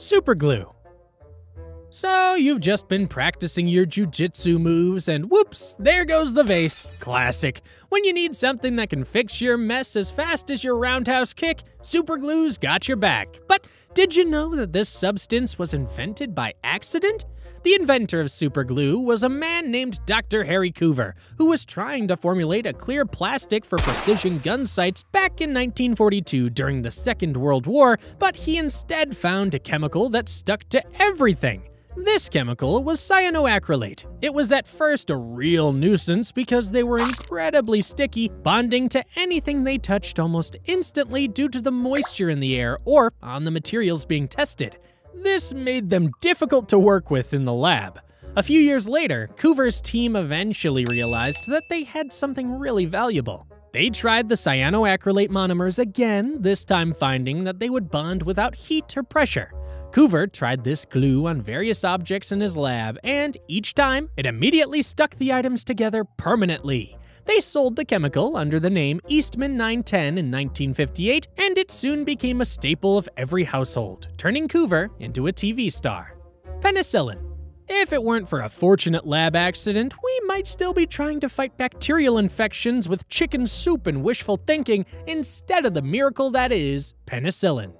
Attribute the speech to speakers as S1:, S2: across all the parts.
S1: Superglue. So, you've just been practicing your jujitsu moves, and whoops, there goes the vase. Classic. When you need something that can fix your mess as fast as your roundhouse kick, Superglue's got your back. But did you know that this substance was invented by accident? The inventor of superglue was a man named Dr. Harry Coover, who was trying to formulate a clear plastic for precision gun sights back in 1942 during the Second World War, but he instead found a chemical that stuck to everything. This chemical was cyanoacrylate. It was at first a real nuisance because they were incredibly sticky, bonding to anything they touched almost instantly due to the moisture in the air or on the materials being tested. This made them difficult to work with in the lab. A few years later, Coover's team eventually realized that they had something really valuable. They tried the cyanoacrylate monomers again, this time finding that they would bond without heat or pressure. Coover tried this glue on various objects in his lab, and each time, it immediately stuck the items together permanently. They sold the chemical under the name Eastman 910 in 1958, and it soon became a staple of every household, turning Coover into a TV star. Penicillin. If it weren't for a fortunate lab accident, we might still be trying to fight bacterial infections with chicken soup and wishful thinking instead of the miracle that is penicillin.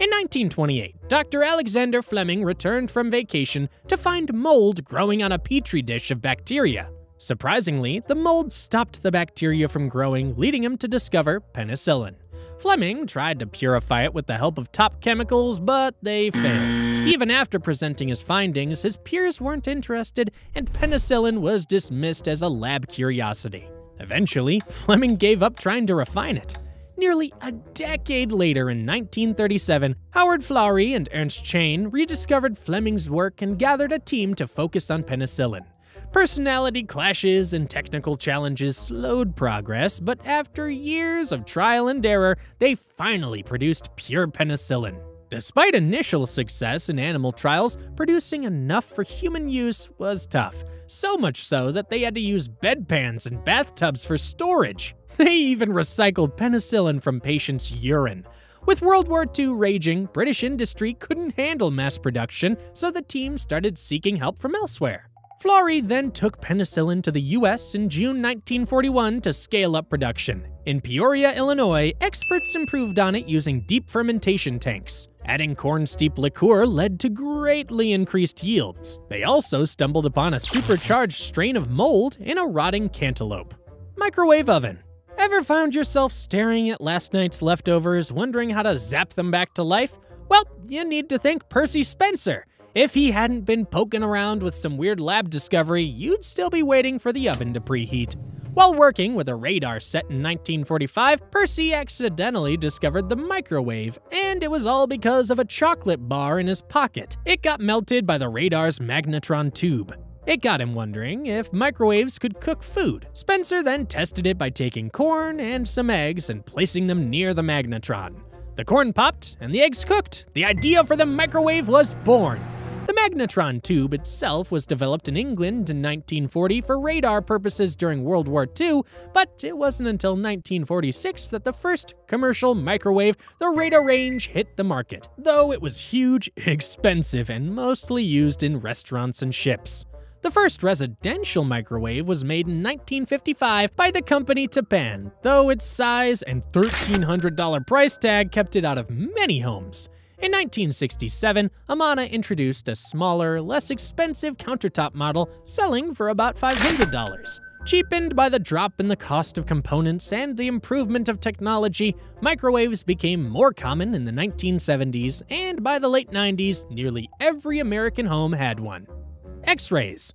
S1: In 1928, Dr. Alexander Fleming returned from vacation to find mold growing on a petri dish of bacteria. Surprisingly, the mold stopped the bacteria from growing, leading him to discover penicillin. Fleming tried to purify it with the help of top chemicals, but they failed. Even after presenting his findings, his peers weren't interested, and penicillin was dismissed as a lab curiosity. Eventually, Fleming gave up trying to refine it. Nearly a decade later, in 1937, Howard Florey and Ernst Chain rediscovered Fleming's work and gathered a team to focus on penicillin. Personality clashes and technical challenges slowed progress, but after years of trial and error, they finally produced pure penicillin. Despite initial success in animal trials, producing enough for human use was tough, so much so that they had to use bedpans and bathtubs for storage. They even recycled penicillin from patients' urine. With World War II raging, British industry couldn't handle mass production, so the team started seeking help from elsewhere. Florey then took penicillin to the US in June 1941 to scale up production. In Peoria, Illinois, experts improved on it using deep fermentation tanks. Adding corn steep liquor led to greatly increased yields. They also stumbled upon a supercharged strain of mold in a rotting cantaloupe. Microwave oven. Ever found yourself staring at last night's leftovers, wondering how to zap them back to life? Well, you need to thank Percy Spencer. If he hadn't been poking around with some weird lab discovery, you'd still be waiting for the oven to preheat. While working with a radar set in 1945, Percy accidentally discovered the microwave, and it was all because of a chocolate bar in his pocket. It got melted by the radar's magnetron tube. It got him wondering if microwaves could cook food. Spencer then tested it by taking corn and some eggs and placing them near the magnetron. The corn popped and the eggs cooked. The idea for the microwave was born. The magnetron tube itself was developed in England in 1940 for radar purposes during World War II, but it wasn't until 1946 that the first commercial microwave, the Radarange, hit the market, though it was huge, expensive, and mostly used in restaurants and ships. The first residential microwave was made in 1955 by the company Tappan, though its size and $1,300 price tag kept it out of many homes. In 1967, Amana introduced a smaller, less expensive countertop model selling for about $500. Cheapened by the drop in the cost of components and the improvement of technology, microwaves became more common in the 1970s, and by the late 90s, nearly every American home had one. X-rays.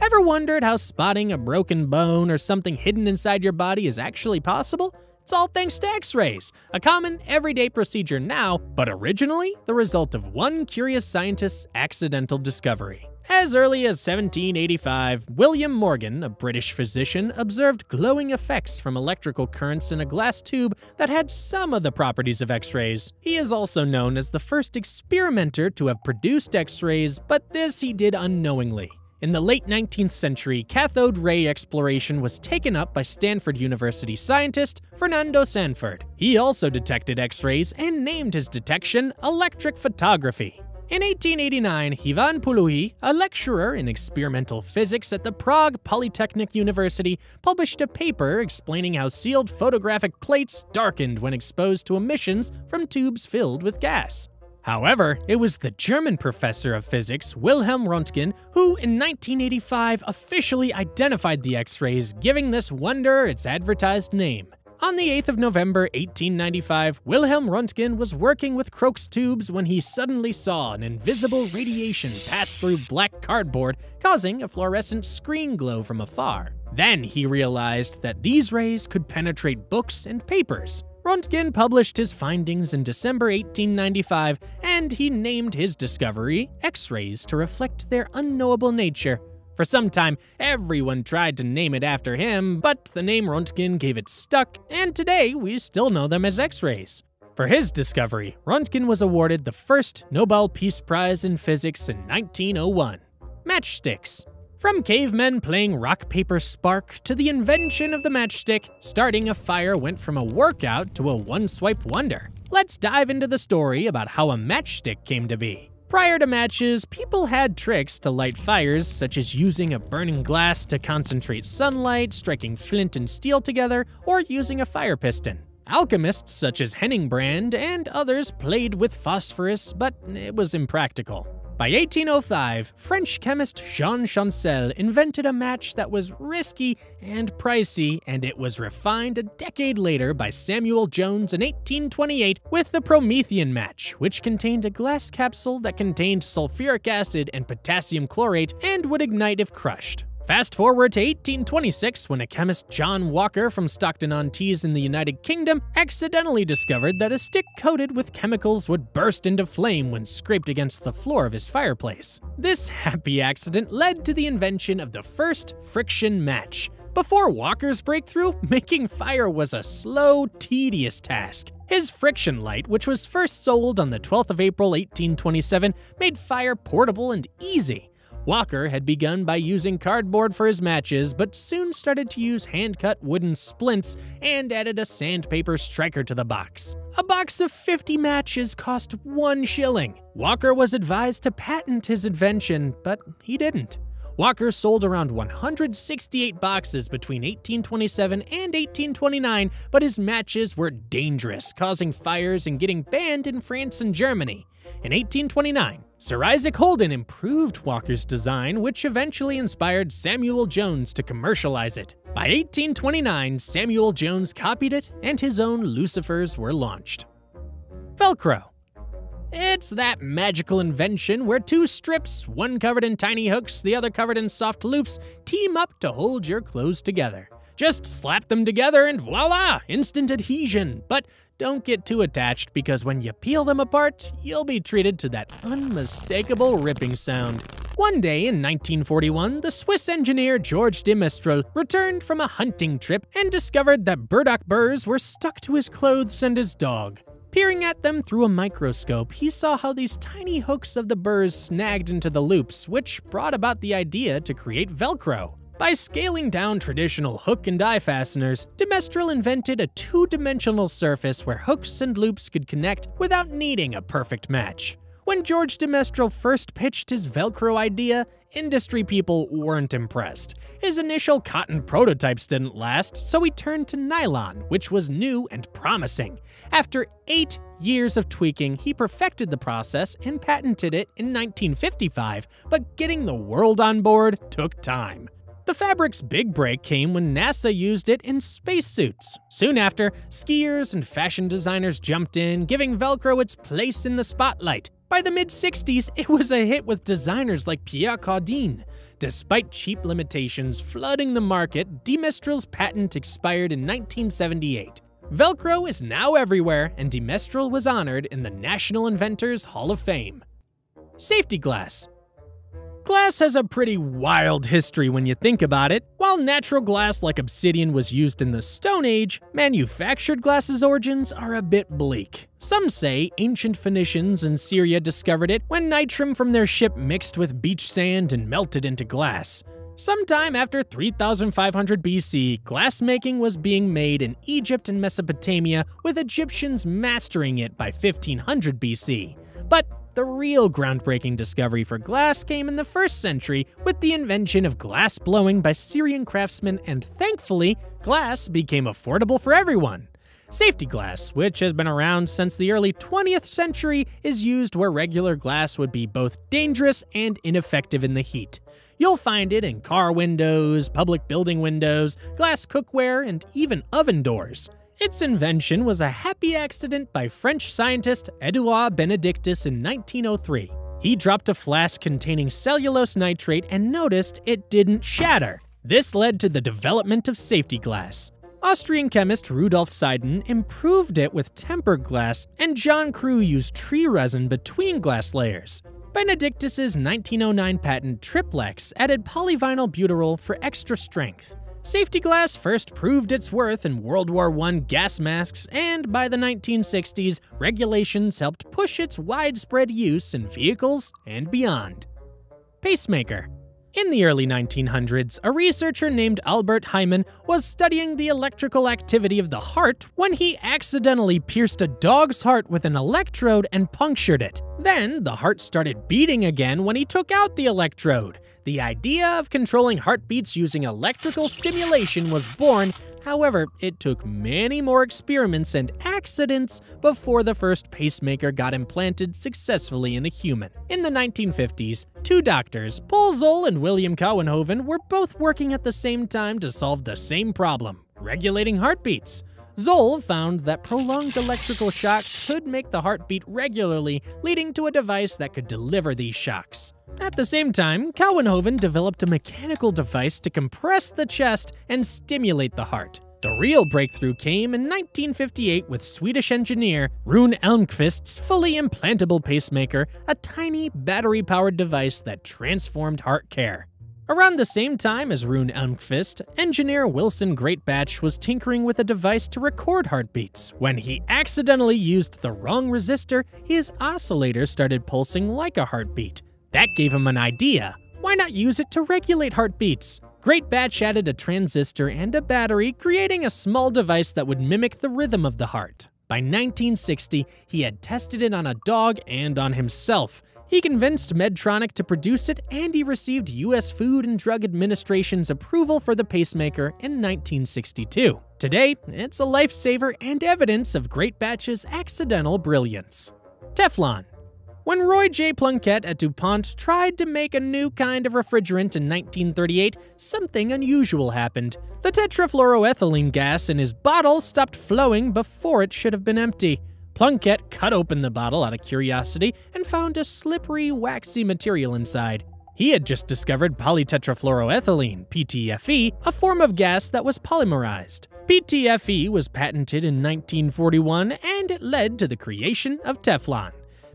S1: Ever wondered how spotting a broken bone or something hidden inside your body is actually possible? It's all thanks to x-rays, a common everyday procedure now, but originally the result of one curious scientist's accidental discovery. As early as 1785, William Morgan, a British physician, observed glowing effects from electrical currents in a glass tube that had some of the properties of X-rays. He is also known as the first experimenter to have produced X-rays, but this he did unknowingly. In the late 19th century, cathode ray exploration was taken up by Stanford University scientist Fernando Sanford. He also detected X-rays and named his detection electric photography. In 1889, Ivan Puluj, a lecturer in experimental physics at the Prague Polytechnic University, published a paper explaining how sealed photographic plates darkened when exposed to emissions from tubes filled with gas. However, it was the German professor of physics, Wilhelm Röntgen, who in 1985 officially identified the X-rays, giving this wonder its advertised name. On the 8th of November 1895, Wilhelm Röntgen was working with Crookes tubes when he suddenly saw an invisible radiation pass through black cardboard, causing a fluorescent screen glow from afar. Then he realized that these rays could penetrate books and papers. Röntgen published his findings in December 1895, and he named his discovery X-rays to reflect their unknowable nature. For some time, everyone tried to name it after him, but the name Röntgen gave it stuck, and today we still know them as X-rays. For his discovery, Röntgen was awarded the first Nobel Peace Prize in Physics in 1901. Matchsticks. From cavemen playing rock, paper, spark to the invention of the matchstick, starting a fire went from a workout to a one swipe wonder. Let's dive into the story about how a matchstick came to be. Prior to matches, people had tricks to light fires, such as using a burning glass to concentrate sunlight, striking flint and steel together, or using a fire piston. Alchemists such as Hennig Brand and others played with phosphorus, but it was impractical. By 1805, French chemist Jean Chancel invented a match that was risky and pricey, and it was refined a decade later by Samuel Jones in 1828 with the Promethean match, which contained a glass capsule that contained sulfuric acid and potassium chlorate and would ignite if crushed. Fast forward to 1826 when a chemist John Walker from Stockton-on-Tees in the United Kingdom accidentally discovered that a stick coated with chemicals would burst into flame when scraped against the floor of his fireplace. This happy accident led to the invention of the first friction match. Before Walker's breakthrough, making fire was a slow, tedious task. His friction light, which was first sold on the 12th of April 1827, made fire portable and easy. Walker had begun by using cardboard for his matches, but soon started to use hand-cut wooden splints and added a sandpaper striker to the box. A box of 50 matches cost one shilling. Walker was advised to patent his invention, but he didn't. Walker sold around 168 boxes between 1827 and 1829, but his matches were dangerous, causing fires and getting banned in France and Germany. In 1829, Sir Isaac Holden improved Walker's design, which eventually inspired Samuel Jones to commercialize it. By 1829, Samuel Jones copied it, and his own Lucifers were launched. Velcro. It's that magical invention where two strips, one covered in tiny hooks, the other covered in soft loops, team up to hold your clothes together. Just slap them together and voila, instant adhesion. But don't get too attached because when you peel them apart, you'll be treated to that unmistakable ripping sound. One day in 1941, the Swiss engineer George de Mestral returned from a hunting trip and discovered that burdock burrs were stuck to his clothes and his dog. Peering at them through a microscope, he saw how these tiny hooks of the burrs snagged into the loops, which brought about the idea to create Velcro. By scaling down traditional hook and eye fasteners, de Mestral invented a two-dimensional surface where hooks and loops could connect without needing a perfect match. When George de Mestral first pitched his Velcro idea, industry people weren't impressed. His initial cotton prototypes didn't last, so he turned to nylon, which was new and promising. After eight years of tweaking, he perfected the process and patented it in 1955, but getting the world on board took time. The fabric's big break came when NASA used it in spacesuits. Soon after, skiers and fashion designers jumped in, giving Velcro its place in the spotlight. By the mid 60s, it was a hit with designers like Pierre Cardin. Despite cheap limitations flooding the market, de Mestral's patent expired in 1978. Velcro is now everywhere, and de Mestral was honored in the National Inventors Hall of Fame. Safety glass. Glass has a pretty wild history when you think about it. While natural glass like obsidian was used in the Stone Age, manufactured glass's origins are a bit bleak. Some say ancient Phoenicians in Syria discovered it when nitrum from their ship mixed with beach sand and melted into glass. Sometime after 3500 BC, glassmaking was being made in Egypt and Mesopotamia, with Egyptians mastering it by 1500 BC. But The real groundbreaking discovery for glass came in the first century with the invention of glass blowing by Syrian craftsmen, and thankfully, glass became affordable for everyone. Safety glass, which has been around since the early 20th century, is used where regular glass would be both dangerous and ineffective in the heat. You'll find it in car windows, public building windows, glass cookware, and even oven doors. Its invention was a happy accident by French scientist Edouard Benedictus in 1903. He dropped a flask containing cellulose nitrate and noticed it didn't shatter. This led to the development of safety glass. Austrian chemist Rudolf Seiden improved it with tempered glass, and John Crew used tree resin between glass layers. Benedictus's 1909 patent Triplex added polyvinyl butyral for extra strength. Safety glass first proved its worth in World War I gas masks, and by the 1960s, regulations helped push its widespread use in vehicles and beyond. Pacemaker in the early 1900s, a researcher named Albert Hyman was studying the electrical activity of the heart when he accidentally pierced a dog's heart with an electrode and punctured it. Then, the heart started beating again when he took out the electrode. The idea of controlling heartbeats using electrical stimulation was born, however, it took many more experiments and accidents before the first pacemaker got implanted successfully in a human. In the 1950s, two doctors, Paul Zoll and William Kouwenhoven, were both working at the same time to solve the same problem regulating heartbeats. Zoll found that prolonged electrical shocks could make the heart beat regularly, leading to a device that could deliver these shocks. At the same time, Kouwenhoven developed a mechanical device to compress the chest and stimulate the heart. The real breakthrough came in 1958 with Swedish engineer Rune Elmqvist's fully implantable pacemaker, a tiny battery-powered device that transformed heart care. Around the same time as Rune Elmqvist, engineer Wilson Greatbatch was tinkering with a device to record heartbeats. When he accidentally used the wrong resistor, his oscillator started pulsing like a heartbeat. That gave him an idea. Why not use it to regulate heartbeats? Greatbatch added a transistor and a battery, creating a small device that would mimic the rhythm of the heart. By 1960, he had tested it on a dog and on himself, he convinced Medtronic to produce it, and he received U.S. Food and Drug Administration's approval for the pacemaker in 1962. Today, it's a lifesaver and evidence of Great Greatbatch's accidental brilliance. Teflon. When Roy J. Plunkett at DuPont tried to make a new kind of refrigerant in 1938, something unusual happened. The tetrafluoroethylene gas in his bottle stopped flowing before it should have been empty. Plunkett cut open the bottle out of curiosity and found a slippery, waxy material inside. He had just discovered polytetrafluoroethylene, PTFE, a form of gas that was polymerized. PTFE was patented in 1941 and it led to the creation of Teflon.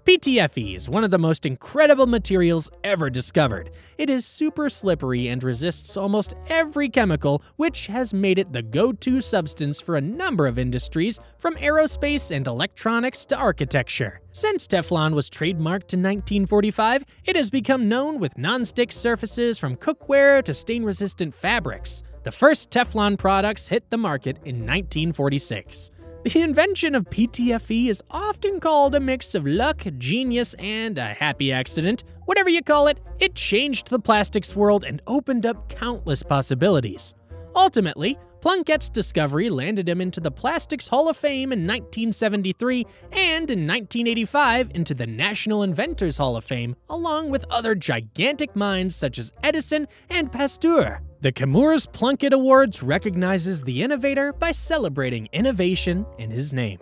S1: PTFE is one of the most incredible materials ever discovered. It is super slippery and resists almost every chemical, which has made it the go-to substance for a number of industries, from aerospace and electronics to architecture. Since Teflon was trademarked in 1945, it has become known with non-stick surfaces from cookware to stain-resistant fabrics. The first Teflon products hit the market in 1946. The invention of PTFE is often called a mix of luck, genius, and a happy accident. Whatever you call it, it changed the plastics world and opened up countless possibilities. Ultimately, Plunkett's discovery landed him into the Plastics Hall of Fame in 1973 and in 1985 into the National Inventors Hall of Fame, along with other gigantic minds such as Edison and Pasteur. The Chemours Plunkett Awards recognizes the innovator by celebrating innovation in his name.